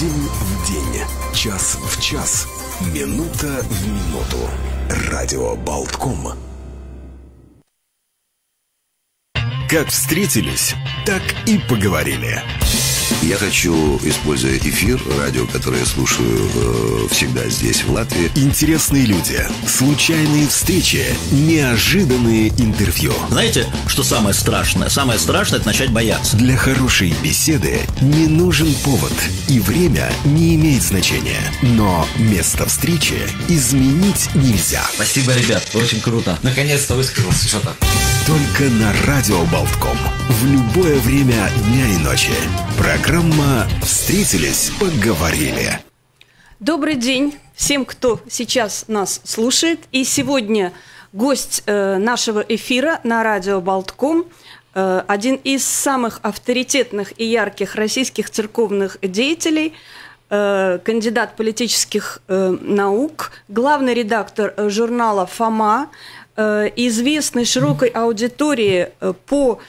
День в день, час в час, минута в минуту. Радио Болтком. Как встретились, так и поговорили. Я хочу, используя эфир, радио, которое я слушаю э, всегда здесь, в Латвии. Интересные люди, случайные встречи, неожиданные интервью. Знаете, что самое страшное? Самое страшное – это начать бояться. Для хорошей беседы не нужен повод, и время не имеет значения. Но место встречи изменить нельзя. Спасибо, ребят, очень круто. Наконец-то высказался что-то. Только на Радио Болтком. В любое время дня и ночи. Программа «Встретились, поговорили». Добрый день всем, кто сейчас нас слушает. И сегодня гость э, нашего эфира на радио Болтком э, один из самых авторитетных и ярких российских церковных деятелей, э, кандидат политических наук, главный редактор журнала «Фома», известный широкой аудитории э, по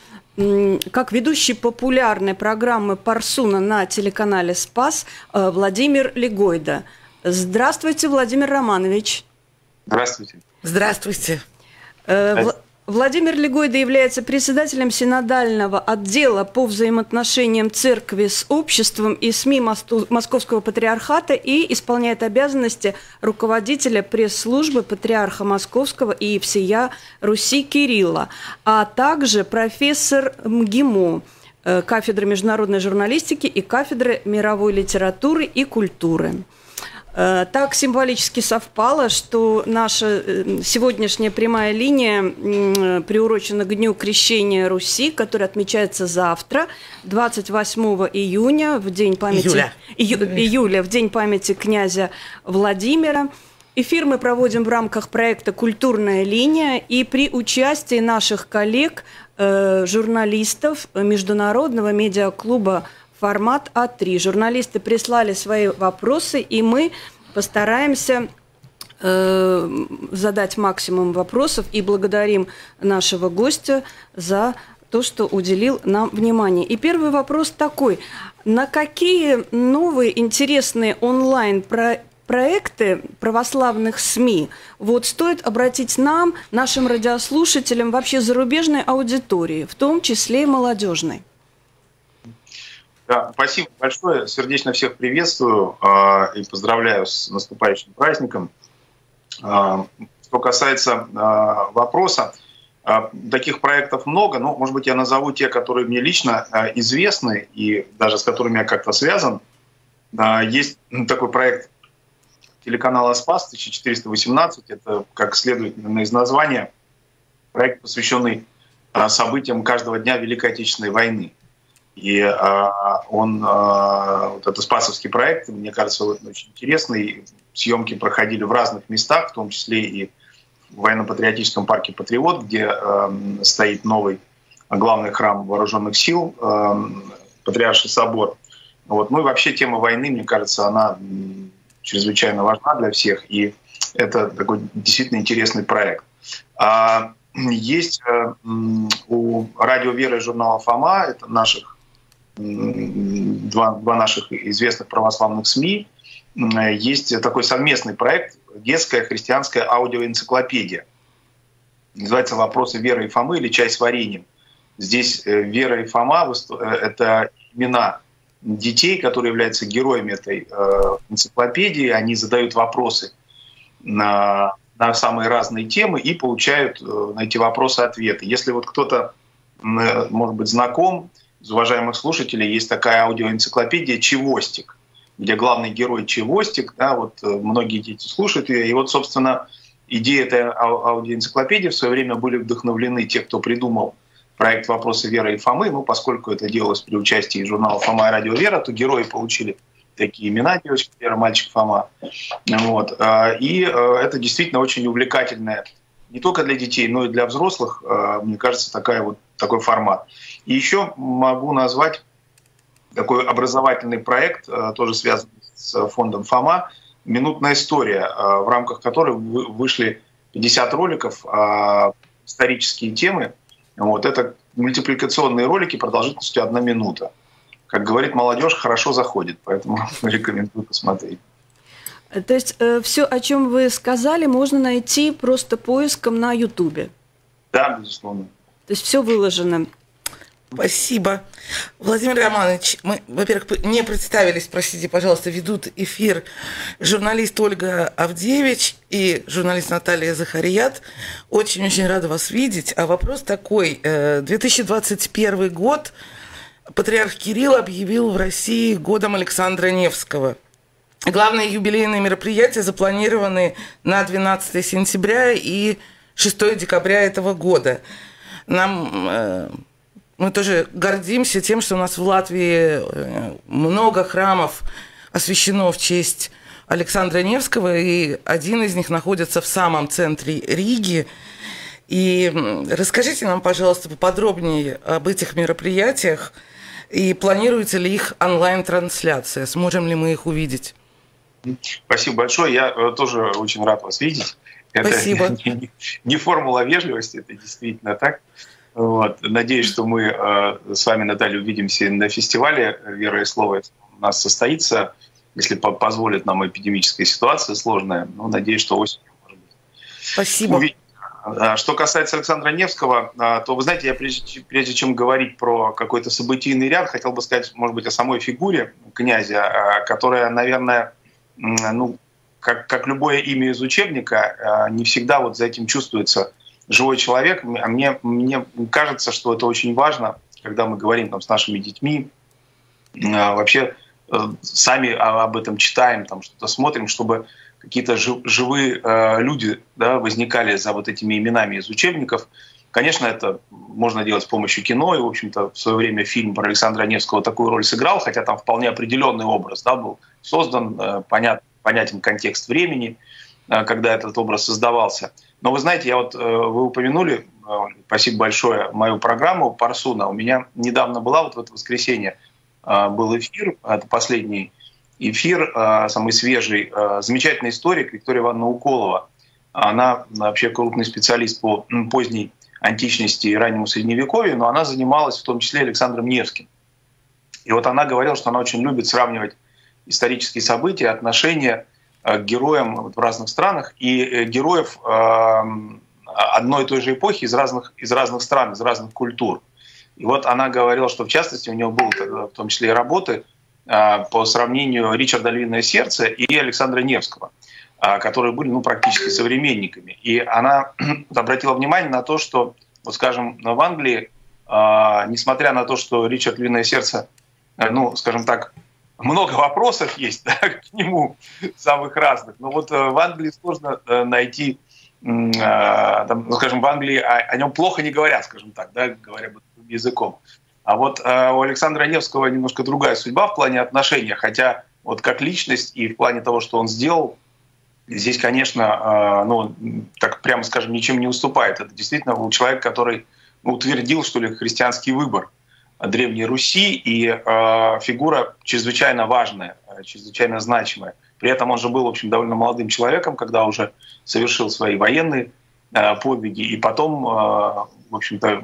как ведущий популярной программы Парсуна на телеканале «Спас» э, Владимир Легойда. Здравствуйте, Владимир Романович. Здравствуйте. Здравствуйте. Э, Владимир Легойда является председателем синодального отдела по взаимоотношениям церкви с обществом и СМИ Московского патриархата и исполняет обязанности руководителя пресс-службы патриарха Московского и всея Руси Кирилла, а также профессор МГИМО э, кафедры международной журналистики и кафедры мировой литературы и культуры. Э, так символически совпало, что наша э, сегодняшняя прямая линия приурочена к Дню Крещения Руси, который отмечается завтра, 28 июня, в день памяти... Июля. Ию... Июля, в день памяти князя Владимира. Эфир мы проводим в рамках проекта «Культурная линия» и при участии наших коллег, э, журналистов Международного медиаклуба формат А3. Журналисты прислали свои вопросы, и мы постараемся э, задать максимум вопросов и благодарим нашего гостя за то, что уделил нам внимание. И первый вопрос такой. На какие новые интересные онлайн проекты православных СМИ вот стоит обратить нам, нашим радиослушателям, вообще зарубежной аудитории, в том числе и молодежной? Да, спасибо большое. Сердечно всех приветствую э, и поздравляю с наступающим праздником. Э, что касается э, вопроса, таких проектов много, но, может быть, я назову те, которые мне лично известны и даже с которыми я как-то связан. Есть такой проект телеканала «Спас» 1418. Это, как следует из названия, проект, посвященный событиям каждого дня Великой Отечественной войны. И э, он, э, вот это Спасовский проект, мне кажется, очень интересный. Съемки проходили в разных местах, в том числе и в военно-патриотическом парке «Патриот», где э, стоит новый главный храм вооруженных сил, э, Патриарший собор. Вот. Ну и вообще тема войны, мне кажется, она чрезвычайно важна для всех, и это такой действительно интересный проект. А есть у радио «Вера» и журнала «Фома», это наших два, два наших известных православных СМИ, есть такой совместный проект «Детская христианская аудиоэнциклопедия». Называется «Вопросы веры и Фомы» или «Чай с вареньем». Здесь э, Вера и Фома э, — это имена детей, которые являются героями этой э, энциклопедии. Они задают вопросы на, на самые разные темы и получают на эти вопросы ответы. Если вот кто-то, может быть, знаком из уважаемых слушателей есть такая аудиоэнциклопедия «Чевостик», где главный герой Чевостик, да, вот э, многие дети слушают ее, и вот, собственно, идеи этой аудиоэнциклопедии в свое время были вдохновлены те, кто придумал проект «Вопросы веры и Фомы», ну, поскольку это делалось при участии журнала «Фома» и «Радио Вера», то герои получили такие имена, девочка Вера, мальчик Фома. Вот. Э, и э, это действительно очень увлекательная не только для детей, но и для взрослых, мне кажется, такая вот, такой формат. И еще могу назвать такой образовательный проект, э, тоже связанный с фондом ФОМА, «Минутная история», э, в рамках которой вышли 50 роликов, э, исторические темы. Вот, это мультипликационные ролики продолжительностью одна минута, как говорит молодежь, хорошо заходит, поэтому рекомендую посмотреть. То есть э, все, о чем вы сказали, можно найти просто поиском на Ютубе. Да, безусловно. То есть все выложено. Спасибо. Владимир Романович, мы, во-первых, не представились, простите, пожалуйста, ведут эфир журналист Ольга Авдеевич и журналист Наталья Захарият. Очень-очень рада вас видеть. А вопрос такой. 2021 э, год патриарх Кирилл объявил в России годом Александра Невского. Главные юбилейные мероприятия запланированы на 12 сентября и 6 декабря этого года. Нам э, мы тоже гордимся тем, что у нас в Латвии э, много храмов освящено в честь Александра Невского, и один из них находится в самом центре Риги. И расскажите нам, пожалуйста, поподробнее об этих мероприятиях, и планируется ли их онлайн-трансляция, сможем ли мы их увидеть? Спасибо большое, я э, тоже очень рад вас видеть. Это Спасибо. Не, не формула вежливости, это действительно так. Вот. Надеюсь, что мы э, с вами, Наталья, увидимся на фестивале «Вера и слово» у нас состоится, если позволит нам эпидемическая ситуация сложная. Ну, надеюсь, что осенью, может быть. Спасибо. Увидим. А, что касается Александра Невского, а, то вы знаете, я прежде, прежде чем говорить про какой-то событийный ряд, хотел бы сказать, может быть, о самой фигуре князя, а, которая, наверное, ну, как, как любое имя из учебника, не всегда вот за этим чувствуется живой человек. А мне, мне кажется, что это очень важно, когда мы говорим там, с нашими детьми, а, вообще э, сами об этом читаем, там что-то смотрим, чтобы какие-то живые э, люди да, возникали за вот этими именами из учебников. Конечно, это можно делать с помощью кино, и, в общем-то, в свое время фильм про Александра Невского такую роль сыграл, хотя там вполне определенный образ да, был создан, э, понят, понятен контекст времени, когда этот образ создавался. Но вы знаете, я вот, э, вы упомянули, э, спасибо большое, мою программу Парсуна. У меня недавно была, вот в это воскресенье, э, был эфир, это последний эфир, самый свежий, замечательный историк Виктория Ивановна Уколова. Она вообще крупный специалист по поздней античности и раннему средневековью, но она занималась в том числе Александром Невским. И вот она говорила, что она очень любит сравнивать исторические события, отношения к героям в разных странах и э, героев эм, одной и той же эпохи из разных, из разных стран, из разных культур. И вот она говорила, что в частности у него были в том числе и работы э, по сравнению Ричарда Львиное сердце и Александра Невского, которые были ну, практически современниками. И она обратила внимание на то, что, вот скажем, в Англии, несмотря на то, что Ричард Львиное сердце, ну, скажем так, много вопросов есть да, к нему, самых разных. Но вот э, в Англии сложно э, найти, э, там, ну, скажем, в Англии о, о нем плохо не говорят, скажем так, да, говоря языком. А вот у Александра Невского немножко другая судьба в плане отношений, хотя вот как личность и в плане того, что он сделал, здесь, конечно, ну, так прямо скажем, ничем не уступает. Это действительно был человек, который утвердил, что ли, христианский выбор – Древней Руси, и э, фигура чрезвычайно важная, чрезвычайно значимая. При этом он же был, в общем, довольно молодым человеком, когда уже совершил свои военные э, подвиги, и потом, э, в общем-то,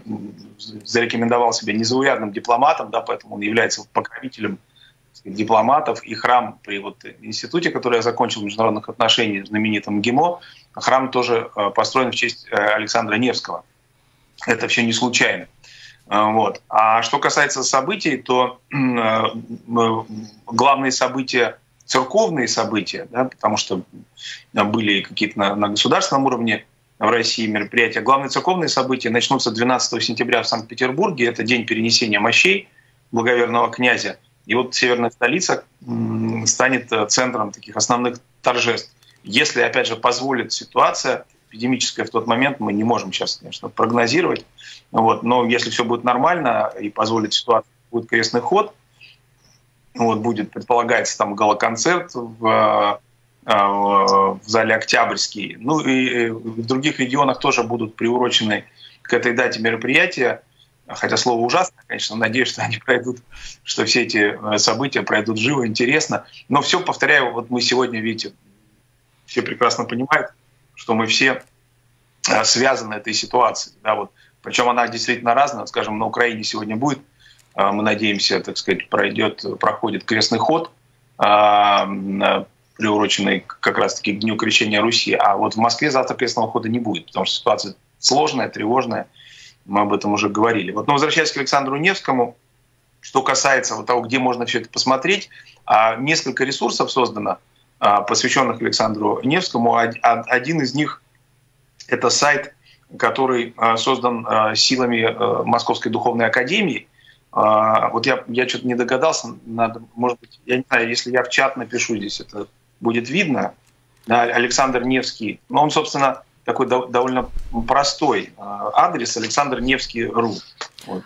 зарекомендовал себя незаурядным дипломатом, да, поэтому он является покровителем дипломатов, и храм при вот институте, который я закончил международных отношений, знаменитом ГИМО, храм тоже построен в честь э, Александра Невского. Это все не случайно. А, вот. А что касается событий, то э, главные события, церковные события, да, потому что были какие-то на, на государственном уровне в России мероприятия. Главные церковные события начнутся 12 сентября в Санкт-Петербурге. Это день перенесения мощей благоверного князя. И вот северная столица станет э, центром таких основных торжеств. Если, опять же, позволит ситуация эпидемическая в тот момент, мы не можем сейчас, конечно, прогнозировать, вот. Но если все будет нормально и позволит ситуация, будет крестный ход, вот, будет, предполагается, там галоконцерт в, э, в зале Октябрьский. Ну и в других регионах тоже будут приурочены к этой дате мероприятия. Хотя слово ужасно, конечно, надеюсь, что они пройдут, что все эти э, события пройдут живо, интересно. Но все, повторяю, вот мы сегодня, видите, все прекрасно понимают, что мы все э, связаны этой ситуацией. Да, вот причем она действительно разная. Скажем, на Украине сегодня будет мы надеемся, так сказать, пройдет, проходит крестный ход, приуроченный как раз-таки к Дню Крещения Руси. А вот в Москве завтра крестного хода не будет, потому что ситуация сложная, тревожная. Мы об этом уже говорили. Вот, но возвращаясь к Александру Невскому, что касается вот того, где можно все это посмотреть, несколько ресурсов создано, посвященных Александру Невскому. Один из них – это сайт который а, создан а, силами а, Московской духовной академии. Вот я, я что-то не догадался, надо, может быть, я не знаю, если я в чат напишу здесь, это будет видно. Александр Невский, но он, собственно, такой довольно простой адрес Александр Невский ру. Вот,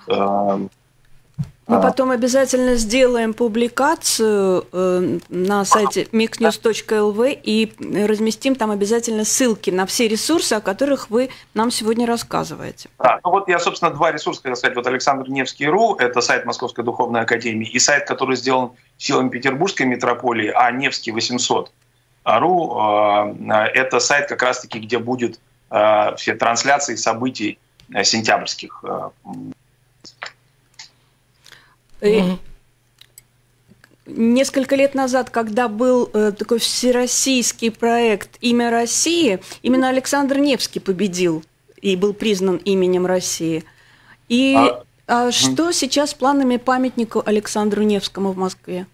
мы а. потом обязательно сделаем публикацию э, на сайте mixnews.lv и разместим там обязательно ссылки на все ресурсы, о которых вы нам сегодня рассказываете. Да, ну вот я, собственно, два ресурса хотел сказать. Вот Александр Невский.ру, это сайт Московской Духовной Академии, и сайт, который сделан силами Петербургской митрополии, а Невский 800 ру, э, это сайт как раз-таки, где будет э, все трансляции событий сентябрьских Mm-hmm. Несколько лет назад, когда был э, такой всероссийский проект «Имя России», именно Александр Невский победил и был признан именем России. И а, а что сейчас с планами памятника Александру Невскому в Москве?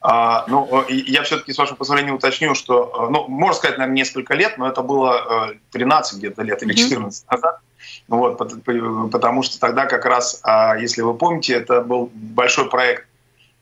А, ну, я все-таки, с вашего позволения, уточню, что, ну, можно сказать, наверное, несколько лет, но это было 13 где-то лет или 14 mm-hmm. назад. Вот, потому что тогда как раз, а, если вы помните, это был большой проект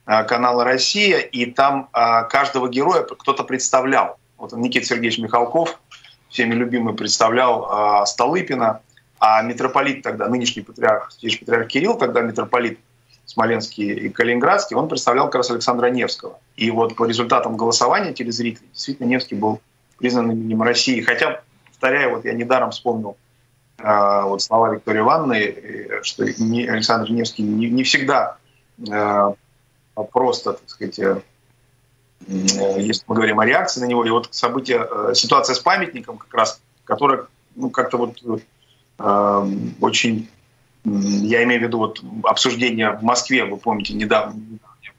а, канала «Россия», и там а, каждого героя кто-то представлял. Вот Никита Сергеевич Михалков, всеми любимый, представлял Столыпина, а митрополит тогда, нынешний патриарх, патриарх Кирилл, тогда митрополит Смоленский и Калининградский, он представлял как раз Александра Невского. И вот по результатам голосования телезрителей действительно Невский был признан именем России. Хотя, повторяю, вот я недаром вспомнил вот слова Виктории Ивановны, что не, Александр Невский не, не всегда э, просто, так сказать, э, если мы говорим о реакции на него, и вот события, э, ситуация с памятником как раз, которая ну, как-то вот э, очень, я имею в виду вот обсуждение в Москве, вы помните, недавно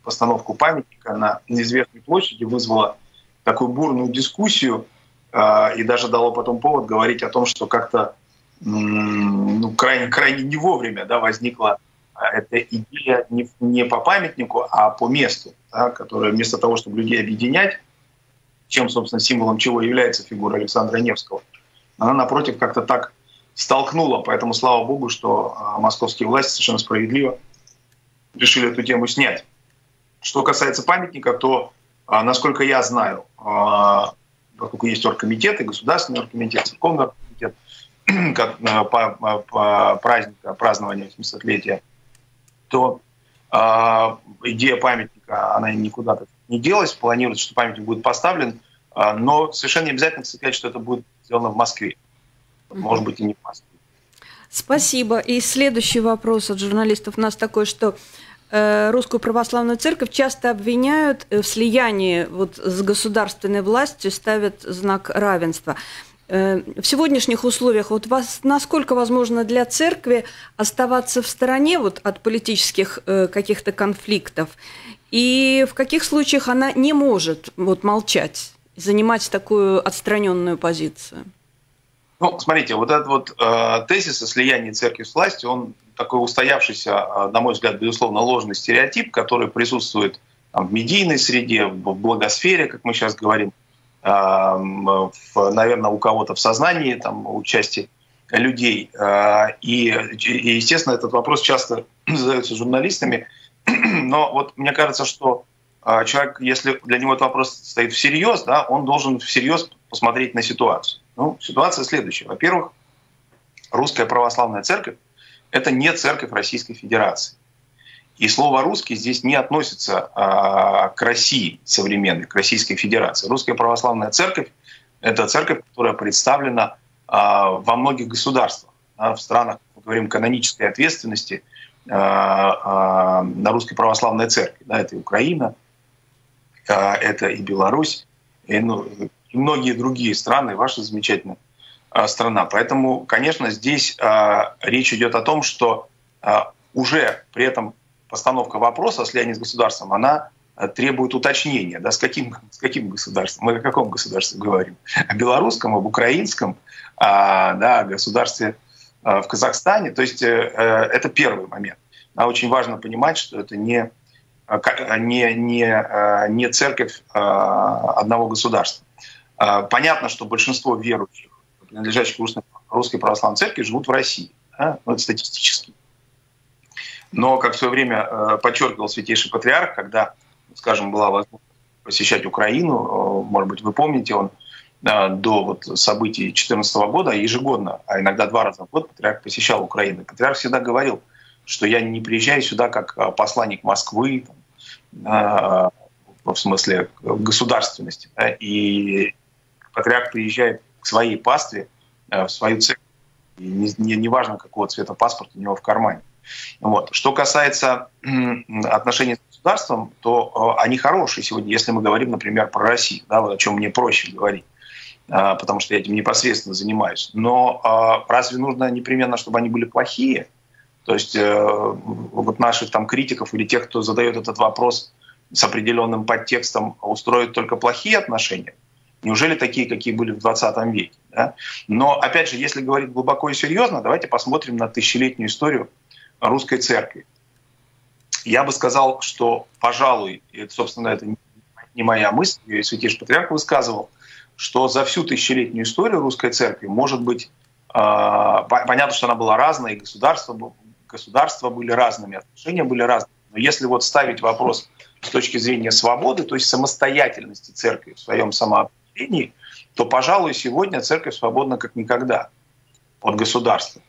постановку памятника на неизвестной площади вызвала такую бурную дискуссию э, и даже дало потом повод говорить о том, что как-то ну, крайне, крайне не вовремя да, возникла а, эта идея не, не по памятнику, а по месту, да, которая вместо того, чтобы людей объединять, чем, собственно, символом чего является фигура Александра Невского, она, напротив, как-то так столкнула. Поэтому, слава богу, что а, московские власти совершенно справедливо решили эту тему снять. Что касается памятника, то, а, насколько я знаю, поскольку есть оргкомитет, и государственный оргкомитет, церковный оргкомитет, как э, по, по праздника, празднования 700-летия, то э, идея памятника, она никуда не делась. Планируется, что памятник будет поставлен, э, но совершенно не обязательно сказать, что это будет сделано в Москве. Может быть, и не в Москве. Спасибо. И следующий вопрос от журналистов у нас такой, что э, Русскую православную церковь часто обвиняют в слиянии вот с государственной властью, ставят знак равенства. Э, в сегодняшних условиях вот вас, насколько возможно для церкви оставаться в стороне вот от политических э, каких-то конфликтов и в каких случаях она не может вот молчать, занимать такую отстраненную позицию? Ну, смотрите, вот этот вот э, тезис о слиянии церкви с властью, он такой устоявшийся, э, на мой взгляд, безусловно, ложный стереотип, который присутствует там, в медийной среде, в благосфере, как мы сейчас говорим – наверное, у кого-то в сознании, там, у части людей. А, и, и, естественно, этот вопрос часто задается журналистами. Но вот мне кажется, что а, человек, если для него этот вопрос стоит всерьез, да, он должен всерьез посмотреть на ситуацию. Ну, ситуация следующая. Во-первых, русская православная церковь – это не церковь Российской Федерации. И слово «русский» здесь не относится а, к России современной, к Российской Федерации. Русская православная церковь – это церковь, которая представлена а, во многих государствах, в странах, мы говорим, канонической ответственности а, на Русской православной церкви. Это и Украина, это и Беларусь, и, ну, и многие другие страны, ваша замечательная страна. Поэтому, конечно, здесь речь идет о том, что уже при этом постановка вопроса о слиянии с государством, она э, требует уточнения, да, с каким, с каким государством, мы о каком государстве говорим, о белорусском, об украинском, а, да, о государстве а, в Казахстане. То есть э, это первый момент. А очень важно понимать, что это не, не, не, не церковь одного государства. Понятно, что большинство верующих, принадлежащих русской православной церкви, живут в России. Да? Ну, это статистически. Но, как в свое время э, подчеркивал святейший патриарх, когда, скажем, была возможность посещать Украину, э, может быть, вы помните, он э, до вот событий 2014 года ежегодно, а иногда два раза в год патриарх посещал Украину. Патриарх всегда говорил, что я не приезжаю сюда как посланник Москвы, там, в смысле государственности. Да, и патриарх приезжает к своей пастве, в свою церковь, и не, не, не важно, какого цвета паспорт у него в кармане. Вот. Что касается отношений с государством, то э, они хорошие сегодня, если мы говорим, например, про Россию, да, о чем мне проще говорить а, потому что я этим непосредственно занимаюсь. Но а, разве нужно непременно, чтобы они были плохие? То есть э, вот наших там критиков или тех, кто задает этот вопрос с определенным подтекстом, устроят только плохие отношения? Неужели такие, какие были в 20 веке? Да? Но, опять же, если говорить глубоко и серьезно, давайте посмотрим на тысячелетнюю историю русской церкви. Я бы сказал, что, пожалуй, и, собственно, это не моя мысль, ее Святейший Патриарх высказывал, что за всю тысячелетнюю историю русской церкви, может быть, э, понятно, что она была разная, и государства, государства были разными, отношения были разными. Но если вот ставить вопрос с точки зрения свободы, то есть самостоятельности церкви в своем самоопределении, то, пожалуй, сегодня церковь свободна как никогда от государства.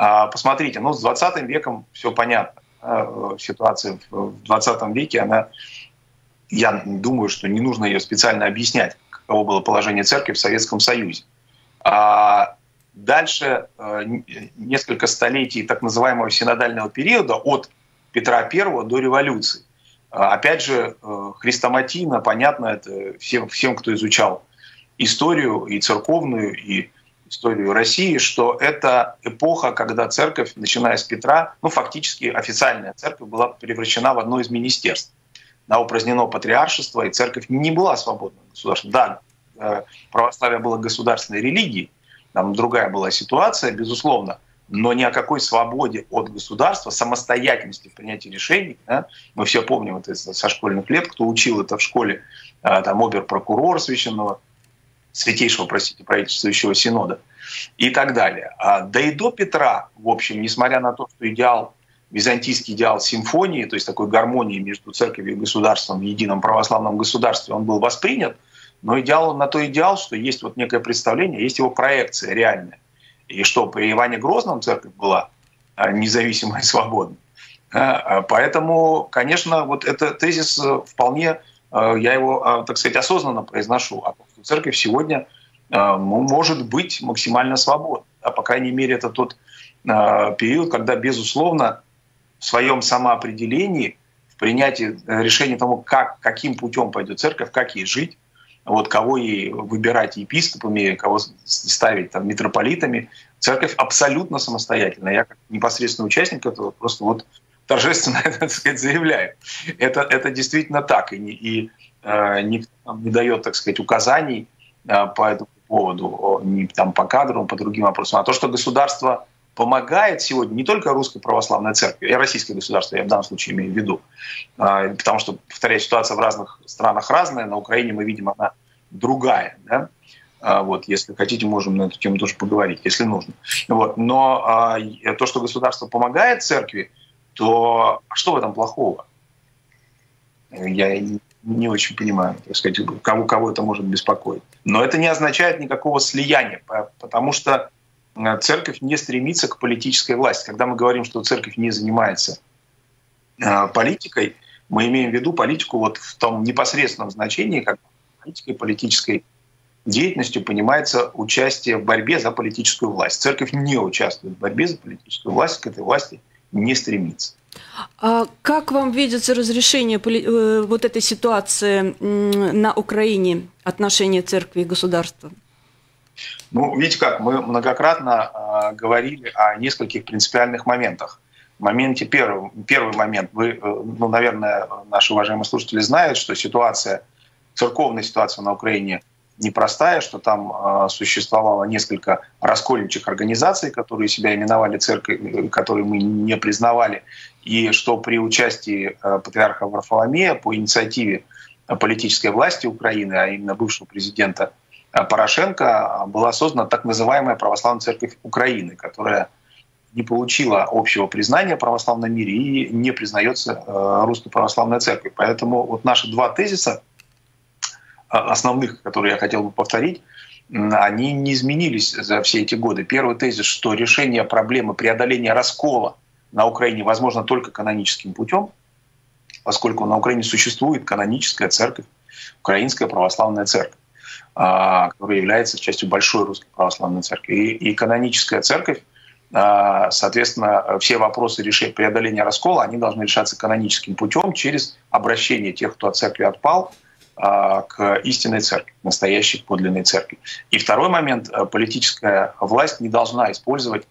А, посмотрите, ну, с 20 веком все понятно. А, ситуация в 20 веке, она, я думаю, что не нужно ее специально объяснять, каково было положение церкви в Советском Союзе. А дальше несколько столетий так называемого синодального периода от Петра I до революции. Опять же, хрестоматийно, понятно, это всем, всем, кто изучал историю и церковную, и историю России, что это эпоха, когда церковь, начиная с Петра, ну фактически официальная церковь была превращена в одно из министерств. Да, упразднено патриаршество, и церковь не была свободным государством. Да, э, православие было государственной религией, там другая была ситуация, безусловно, но ни о какой свободе от государства, самостоятельности в принятии решений. Да? Мы все помним это со школьных лет, кто учил это в школе, э, там обер-прокурор священного Святейшего, простите, правительствующего синода и так далее. А, да и до Петра, в общем, несмотря на то, что идеал, византийский идеал симфонии, то есть такой гармонии между церковью и государством в едином православном государстве, он был воспринят, но идеал на то идеал, что есть вот некое представление, есть его проекция реальная. И что при Иване Грозном церковь была а, независимой и свободной. А, поэтому, конечно, вот этот тезис э, вполне Э, я его, э, так сказать, осознанно произношу, а церковь сегодня э, может быть максимально свободна. А, по крайней мере, это тот период, когда, безусловно, в своем самоопределении, в принятии решения того, как, каким путем пойдет церковь, как ей жить, вот, кого ей выбирать епископами, кого ставить там, митрополитами, церковь абсолютно самостоятельная. Я как непосредственный участник этого просто вот торжественно так сказать, заявляет. Это, это действительно так, и, и э, никто нам не дает, так сказать, указаний э, по этому поводу, ни там, по кадрам, по другим вопросам. А то, что государство помогает сегодня не только русской православной церкви, и российское государство, я в данном случае имею в виду, э, потому что, повторяю, ситуация в разных странах разная, на Украине мы видим, она другая, да? Вот, если хотите, можем на эту тему тоже поговорить, если нужно. Вот. Но а, то, что государство помогает церкви, то а что в этом плохого? Я не очень понимаю, так сказать, кого, кого это может беспокоить. Но это не означает никакого слияния, потому что э, церковь не стремится к политической власти. Когда мы говорим, что церковь не занимается э, политикой, мы имеем в виду политику вот в том непосредственном значении, как политикой, политической деятельностью понимается участие в борьбе за политическую власть. Церковь не участвует в борьбе за политическую власть, к этой власти не стремится. А как вам видится разрешение э, вот этой ситуации на Украине, отношения церкви и государства? Ну, видите как, мы многократно э, говорили о нескольких принципиальных моментах. В моменте первый, первый момент, вы, ну, наверное, наши уважаемые слушатели знают, что ситуация, церковная ситуация на Украине непростая, что там э, существовало несколько раскольничьих организаций, которые себя именовали церковь, которые мы не признавали, и что при участии э, патриарха Варфоломея по инициативе политической власти Украины, а именно бывшего президента Порошенко, была создана так называемая Православная Церковь Украины, которая не получила общего признания в православном мире и не признается э, Русской Православной Церковью. Поэтому вот наши два тезиса основных, которые я хотел бы повторить, они не изменились за все эти годы. Первый тезис, что решение проблемы преодоления раскола на Украине возможно только каноническим путем, поскольку на Украине существует каноническая церковь, Украинская православная церковь, а, которая является частью большой русской православной церкви. И, каноническая церковь, а, соответственно, все вопросы решения преодоления раскола, они должны решаться каноническим путем через обращение тех, кто от церкви отпал, а, к истинной церкви, настоящей подлинной церкви. И второй момент, э, политическая власть не должна использовать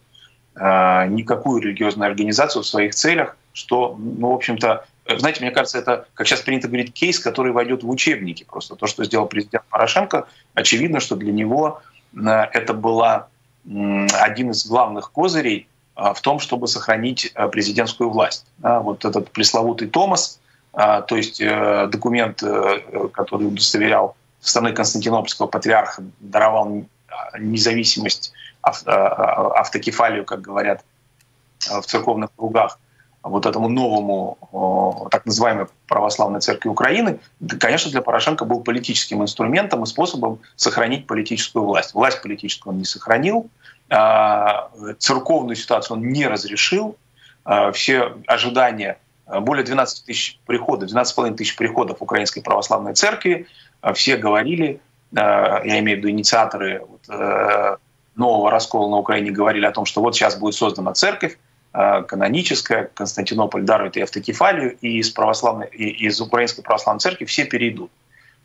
никакую религиозную организацию в своих целях, что, ну, в общем-то, э, знаете, мне кажется, это, как сейчас принято говорить, кейс, который войдет в учебники. Просто то, что сделал президент Порошенко, очевидно, что для него это была один из главных козырей в том, чтобы сохранить президентскую власть. Вот этот пресловутый Томас, то есть э, документ, э, который удостоверял страны Константинопольского патриарха, даровал независимость, автокефалию, как говорят в церковных кругах, вот этому новому так называемой православной церкви Украины, конечно, для Порошенко был политическим инструментом и способом сохранить политическую власть. Власть политическую он не сохранил, а, церковную ситуацию он не разрешил, все ожидания Э, более 12 тысяч приходов, 12,5 тысяч приходов Украинской Православной Церкви. Э, все говорили, э, я имею в виду инициаторы нового раскола на Украине, говорили о том, что вот сейчас будет создана церковь, каноническая, Константинополь дарует и автокефалию, и из, православной, и из Украинской Православной Церкви все перейдут.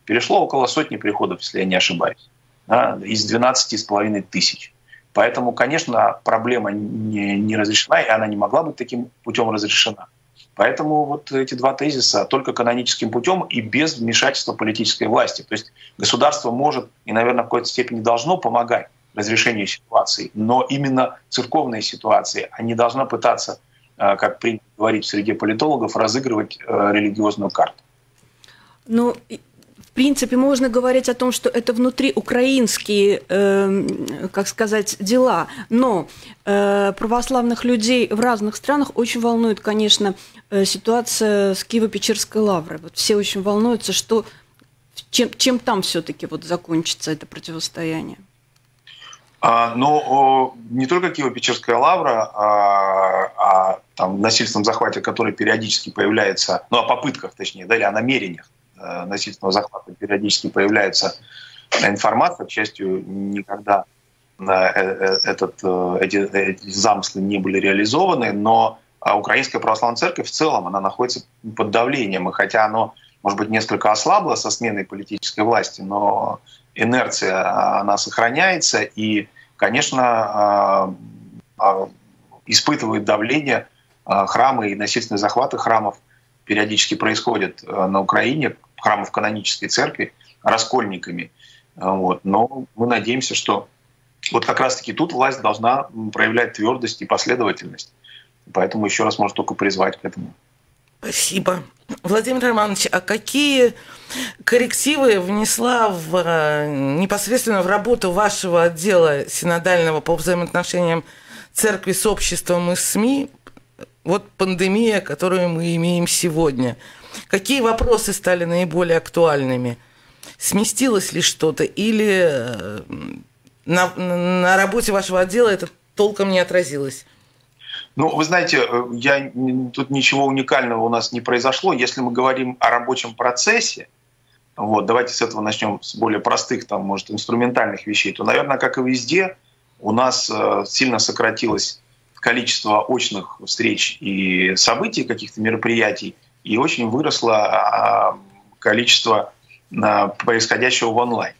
Перешло около сотни приходов, если я не ошибаюсь, да, из 12,5 тысяч. Поэтому, конечно, проблема не, не разрешена, и она не могла быть таким путем разрешена. Поэтому вот эти два тезиса только каноническим путем и без вмешательства политической власти. То есть государство может и, наверное, в какой-то степени должно помогать разрешению ситуации, но именно церковные ситуации, а не должна пытаться, э, как принято говорить среди политологов, разыгрывать э, религиозную карту. Ну, в принципе, можно говорить о том, что это внутриукраинские, э, как сказать, дела. Но э, православных людей в разных странах очень волнует, конечно, э, ситуация с Киево-Печерской лаврой. Вот все очень волнуются, что чем, чем там все-таки вот закончится это противостояние. А, но не только Киево-Печерская лавра, а, а там насильственном захвате, который периодически появляется, ну о попытках точнее, да, или о намерениях Э, насильственного захвата периодически появляется информация, к счастью, никогда э, э, этот, эти, эти замыслы не были реализованы, но Украинская православная церковь в целом, она находится под давлением, и хотя оно, может быть, несколько ослабло со сменой политической власти, но инерция, она сохраняется, и, конечно, испытывают давление храмы и насильственные захваты храмов периодически происходят на Украине, храмов канонической церкви раскольниками. Вот. Но мы надеемся, что вот как раз-таки тут власть должна проявлять твердость и последовательность. Поэтому еще раз можно только призвать к этому. Спасибо. Владимир Романович, а какие коррективы внесла в, э, непосредственно в работу вашего отдела синодального по взаимоотношениям церкви с обществом и СМИ вот пандемия, которую мы имеем сегодня – Какие вопросы стали наиболее актуальными? Сместилось ли что-то или э, на, на работе вашего отдела это толком не отразилось? Ну, вы знаете, э, я, тут ничего уникального у нас не произошло. Если мы говорим о рабочем процессе, вот, давайте с этого начнем, с более простых, там, может, инструментальных вещей, то, наверное, как и везде, у нас э, сильно сократилось количество очных встреч и событий, каких-то мероприятий, и очень выросло а, количество а, происходящего в онлайн.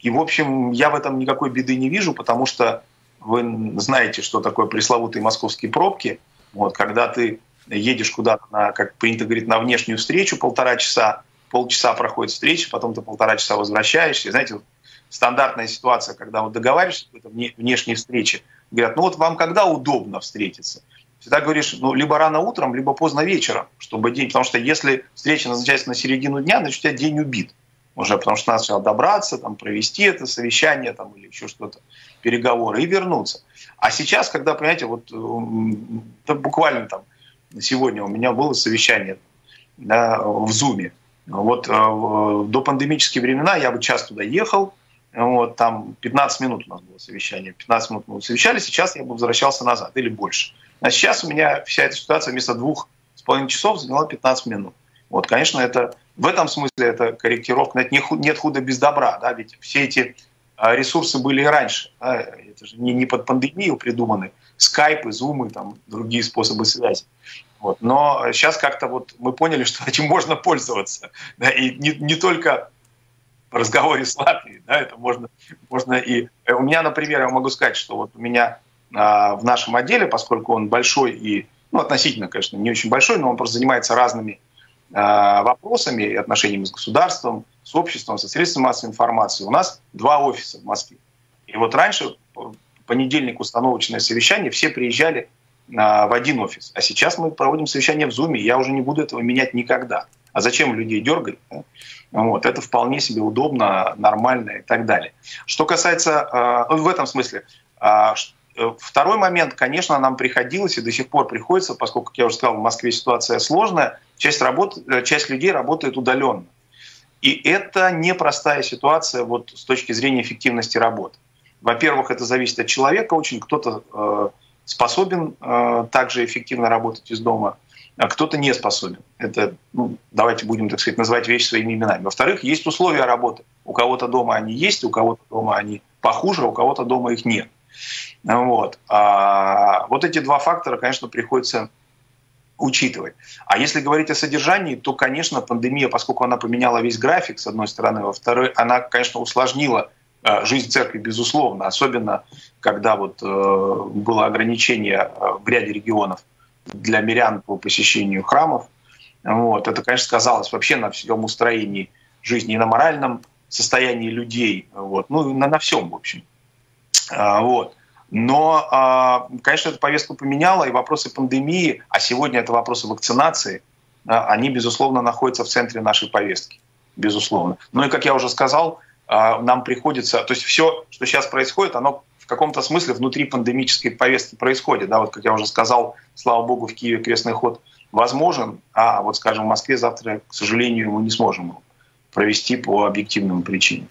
И, в общем, я в этом никакой беды не вижу, потому что вы знаете, что такое пресловутые московские пробки. Вот, когда ты едешь куда-то, на, как принято говорить, на внешнюю встречу полтора часа, полчаса проходит встреча, потом ты полтора часа возвращаешься. Знаете, вот стандартная ситуация, когда вот договариваешься о внешней встрече, говорят, ну вот вам когда удобно встретиться? Всегда говоришь, ну, либо рано утром, либо поздно вечером, чтобы день, потому что если встреча назначается на середину дня, значит, у тебя день убит уже, потому что надо сначала добраться, там, провести это совещание там, или еще что-то, переговоры и вернуться. А сейчас, когда, понимаете, вот буквально там сегодня у меня было совещание да, в Зуме. Вот э, до пандемические времена я бы часто туда ехал, вот, там 15 минут у нас было совещание, 15 минут мы совещали, сейчас я бы возвращался назад или больше. А сейчас у меня вся эта ситуация вместо двух с половиной часов заняла 15 минут. Вот, конечно, это в этом смысле это корректировка, это не, нет худа без добра, да, ведь все эти ресурсы были и раньше. Да, это же не, не под пандемию придуманы. Скайпы, зумы, там, другие способы связи. Вот. Но сейчас как-то вот мы поняли, что этим можно пользоваться. Да, и не, не только в разговоре с Латвией, да, это можно, можно и... Э, у меня, например, я могу сказать, что вот у меня а, в нашем отделе, поскольку он большой и, ну, относительно, конечно, не очень большой, но он просто занимается разными а, вопросами и отношениями с государством, с обществом, со средствами массовой информации. У нас два офиса в Москве. И вот раньше, понедельник установочное совещание, все приезжали а, в один офис. А сейчас мы проводим совещание в Zoom, и я уже не буду этого менять никогда. А зачем людей дергать? Вот, это вполне себе удобно, нормально и так далее. Что касается, э, в этом смысле, э, второй момент, конечно, нам приходилось и до сих пор приходится, поскольку, как я уже сказал, в Москве ситуация сложная, часть, работ, э, часть людей работает удаленно. И это непростая ситуация вот, с точки зрения эффективности работы. Во-первых, это зависит от человека очень. Кто-то э, способен э, также эффективно работать из дома, а кто-то не способен. Это, ну, давайте будем, так сказать, называть вещи своими именами. Во-вторых, есть условия работы. У кого-то дома они есть, у кого-то дома они похуже, у кого-то дома их нет. Вот. А вот эти два фактора, конечно, приходится учитывать. А если говорить о содержании, то, конечно, пандемия, поскольку она поменяла весь график, с одной стороны, во второй, она, конечно, усложнила э, жизнь церкви, безусловно, особенно когда вот э, было ограничение э, в ряде регионов для мирян по посещению храмов. Вот. Это, конечно, сказалось вообще на всем устроении жизни и на моральном состоянии людей, вот. ну, на, на всем, в общем. А, вот. Но, а, конечно, эту повестку поменяла, и вопросы пандемии, а сегодня это вопросы вакцинации, они, безусловно, находятся в центре нашей повестки. Безусловно. Ну и, как я уже сказал, а, нам приходится... То есть все, что сейчас происходит, оно в каком-то смысле внутри пандемической повестки происходит. Да, вот, как я уже сказал, слава богу, в Киеве крестный ход возможен, а вот, скажем, в Москве завтра, к сожалению, мы не сможем провести по объективным причинам.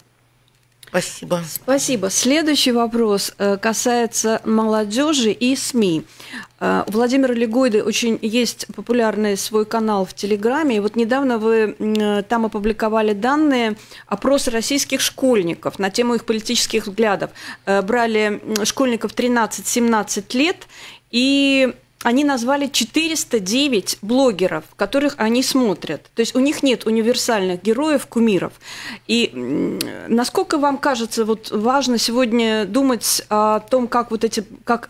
Спасибо. Спасибо. Следующий вопрос э, касается молодежи и СМИ. Э, у Владимира Легойды очень есть популярный свой канал в Телеграме. И вот недавно вы э, там опубликовали данные опроса российских школьников на тему их политических взглядов. Брали школьников 13-17 лет и они назвали 409 блогеров, которых они смотрят. То есть у них нет универсальных героев, кумиров. И насколько вам кажется вот важно сегодня думать о том, как вот эти, как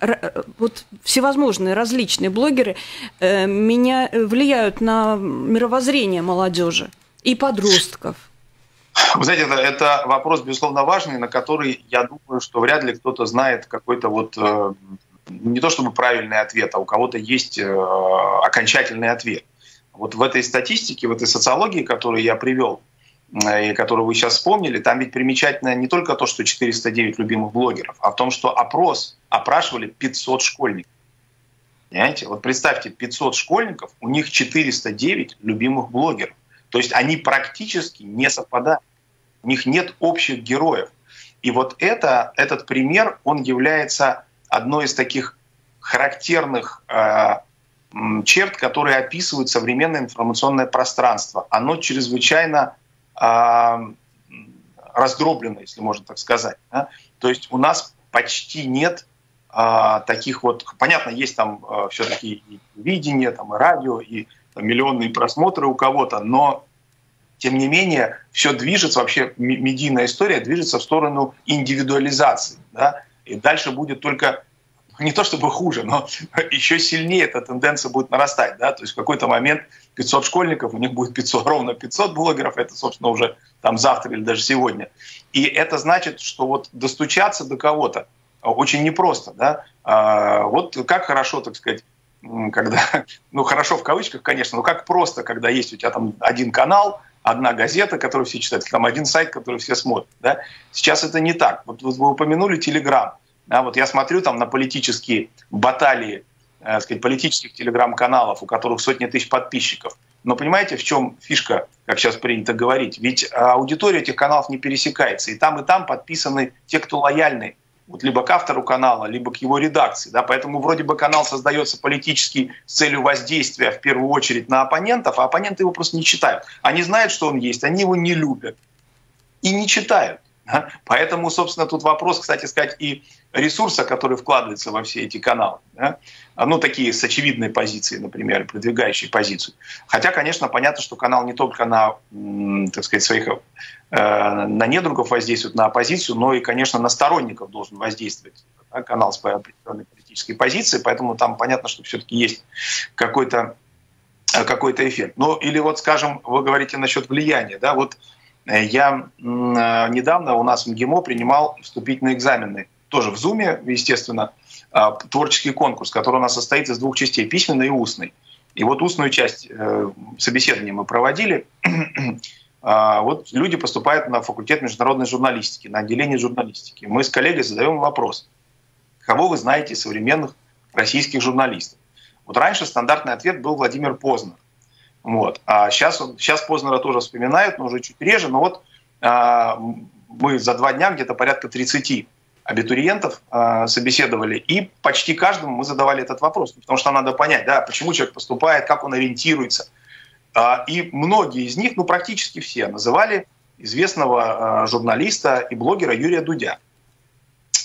вот всевозможные различные блогеры э, меня влияют на мировоззрение молодежи и подростков? Вы знаете, это, это вопрос, безусловно, важный, на который, я думаю, что вряд ли кто-то знает какой-то вот э, не то чтобы правильный ответ, а у кого-то есть э, окончательный ответ. Вот в этой статистике, в этой социологии, которую я привел, э, и которую вы сейчас вспомнили, там ведь примечательно не только то, что 409 любимых блогеров, а в том, что опрос опрашивали 500 школьников. Понимаете? Вот представьте, 500 школьников, у них 409 любимых блогеров. То есть они практически не совпадают. У них нет общих героев. И вот это, этот пример, он является одной из таких характерных э, черт, которые описывают современное информационное пространство. Оно чрезвычайно э, раздроблено, если можно так сказать. Да? То есть у нас почти нет э, таких вот... Понятно, есть там э, все-таки и видение, там, и радио, и там, миллионные просмотры у кого-то, но тем не менее, все движется, вообще медийная история движется в сторону индивидуализации. Да? И дальше будет только не то чтобы хуже, но еще сильнее эта тенденция будет нарастать. Да? То есть в какой-то момент 500 школьников, у них будет 500, ровно 500 блогеров, это, собственно, уже там завтра или даже сегодня. И это значит, что вот достучаться до кого-то очень непросто. Да? А, вот как хорошо, так сказать, когда, ну хорошо в кавычках, конечно, но как просто, когда есть у тебя там один канал, одна газета, которую все читают, там один сайт, который все смотрят. Да? Сейчас это не так. Вот, вот вы упомянули Телеграм. Да, вот я смотрю там на политические баталии, э, сказать, политических телеграм-каналов, у которых сотни тысяч подписчиков. Но понимаете, в чем фишка, как сейчас принято говорить? Ведь аудитория этих каналов не пересекается. И там, и там подписаны те, кто лояльны вот либо к автору канала, либо к его редакции. Да? Поэтому вроде бы канал создается политически с целью воздействия в первую очередь на оппонентов, а оппоненты его просто не читают. Они знают, что он есть, они его не любят и не читают. Поэтому, собственно, тут вопрос, кстати сказать, и ресурса, который вкладывается во все эти каналы. Да? Ну, такие с очевидной позиции, например, продвигающие позицию. Хотя, конечно, понятно, что канал не только на, так сказать, своих э, на недругов воздействует, на оппозицию, но и, конечно, на сторонников должен воздействовать. Канал с определенной политической позицией, поэтому там понятно, что все-таки есть какой-то какой эффект. Ну, или вот, скажем, вы говорите насчет влияния. Да? Вот Э, я э, недавно у нас в МГИМО принимал вступительные экзамены, тоже в Зуме, естественно, а, творческий конкурс, который у нас состоит из двух частей, письменной и устной. И вот устную часть э, собеседования мы проводили. А, вот люди поступают на факультет международной журналистики, на отделение журналистики. Мы с коллегой задаем вопрос. Кого вы знаете современных российских журналистов? Вот раньше стандартный ответ был Владимир Познер. Вот. А сейчас, сейчас Познера тоже вспоминают, но уже чуть реже. Но вот а, мы за два дня где-то порядка 30 абитуриентов а, собеседовали, и почти каждому мы задавали этот вопрос, потому что надо понять, да, почему человек поступает, как он ориентируется. А, и многие из них, ну практически все, называли известного а, журналиста и блогера Юрия Дудя.